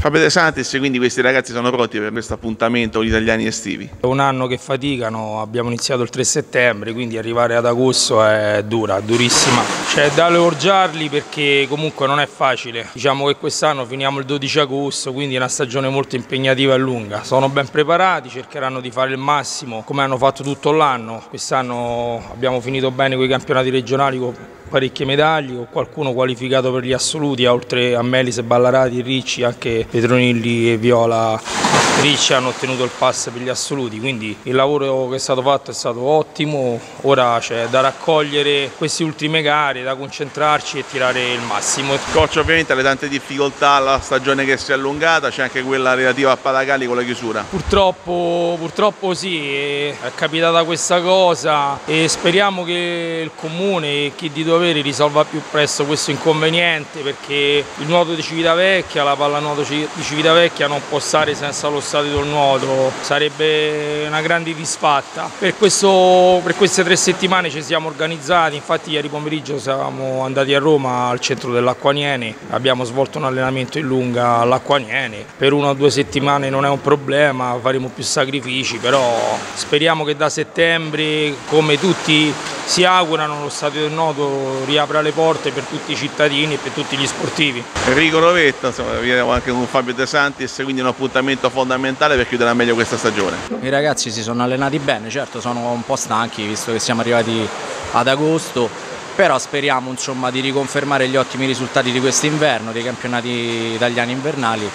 Fabio De Santis, quindi questi ragazzi sono pronti per questo appuntamento gli italiani estivi? È un anno che faticano, abbiamo iniziato il 3 settembre, quindi arrivare ad agosto è dura, durissima. C'è da elogiarli perché comunque non è facile. Diciamo che quest'anno finiamo il 12 agosto, quindi è una stagione molto impegnativa e lunga. Sono ben preparati, cercheranno di fare il massimo come hanno fatto tutto l'anno. Quest'anno abbiamo finito bene con i campionati regionali con parecchie medaglie, con qualcuno qualificato per gli assoluti, oltre a Melis Ballarati, Ricci, anche Petronilli e Viola Ricci hanno ottenuto il pass per gli assoluti, quindi il lavoro che è stato fatto è stato ottimo, ora c'è da raccogliere queste ultime gare, da concentrarci e tirare il massimo. Coach ovviamente ha le tante difficoltà, la stagione che si è allungata, c'è anche quella relativa a Palagalli con la chiusura. Purtroppo, purtroppo sì, è capitata questa cosa e speriamo che il comune e chi di doveri risolva più presto questo inconveniente perché il nuoto di Civitavecchia, la pallanuoto di Civitavecchia non può stare senza lo stadio del nuoto, sarebbe una grande disfatta. Per, questo, per queste tre settimane ci siamo organizzati, infatti ieri pomeriggio siamo andati a Roma al centro dell'Acquaniene, abbiamo svolto un allenamento in lunga all'Acquaniene, per una o due settimane non è un problema, faremo più sacrifici, però speriamo che da settembre, come tutti si augurano, lo stadio del nuoto riapra le porte per tutti i cittadini e per tutti gli sportivi. Enrico Rovetta, insomma, vediamo anche con Fabio De Santis, quindi un appuntamento fondamentale fondamentale per chiudere meglio questa stagione. I ragazzi si sono allenati bene, certo sono un po' stanchi visto che siamo arrivati ad agosto, però speriamo insomma, di riconfermare gli ottimi risultati di quest'inverno, dei campionati italiani invernali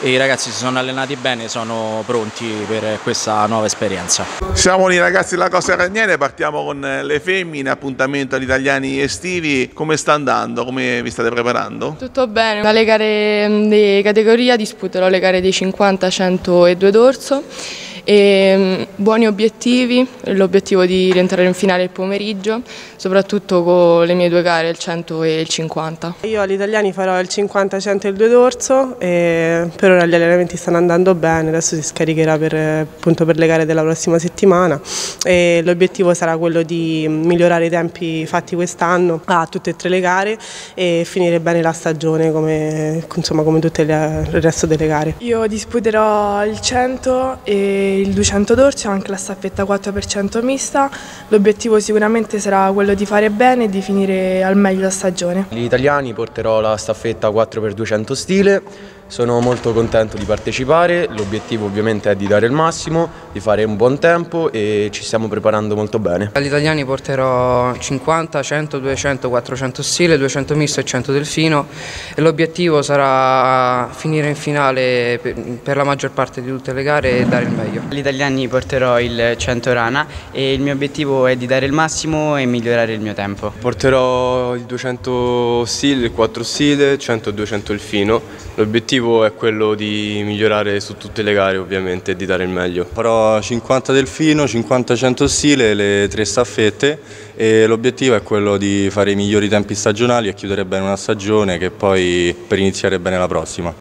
e i ragazzi si sono allenati bene, sono pronti per questa nuova esperienza. Siamo i ragazzi della Costa Ragnere, partiamo con le femmine, appuntamento agli italiani estivi, come sta andando, come vi state preparando? Tutto bene, dalle gare di categoria disputerò le gare dei 50, 100 e 2 dorso e mm, buoni obiettivi, l'obiettivo di rientrare in finale il pomeriggio, soprattutto con le mie due gare, il 100 e il 50. Io agli italiani farò il 50, 100 e il 2 dorso e per ora gli allenamenti stanno andando bene, adesso si scaricherà per, appunto, per le gare della prossima settimana e l'obiettivo sarà quello di migliorare i tempi fatti quest'anno a tutte e tre le gare e finire bene la stagione come, insomma, come tutto il resto delle gare. Io disputerò il 100 e il 200 d'orso anche la staffetta 4% mista. L'obiettivo sicuramente sarà quello di fare bene e di finire al meglio la stagione. Gli italiani porterò la staffetta 4x200 stile sono molto contento di partecipare, l'obiettivo ovviamente è di dare il massimo, di fare un buon tempo e ci stiamo preparando molto bene. Agli italiani porterò 50, 100, 200, 400 stile, 200 misto e 100 delfino e l'obiettivo sarà finire in finale per la maggior parte di tutte le gare e dare il meglio. Agli italiani porterò il 100 rana e il mio obiettivo è di dare il massimo e migliorare il mio tempo. Porterò il 200 stile, il 4 stile, 100 e 200 delfino. L'obiettivo L'obiettivo è quello di migliorare su tutte le gare ovviamente e di dare il meglio. Farò 50 delfino, 50-100 stile, le tre staffette e l'obiettivo è quello di fare i migliori tempi stagionali e chiudere bene una stagione che poi per iniziare bene la prossima.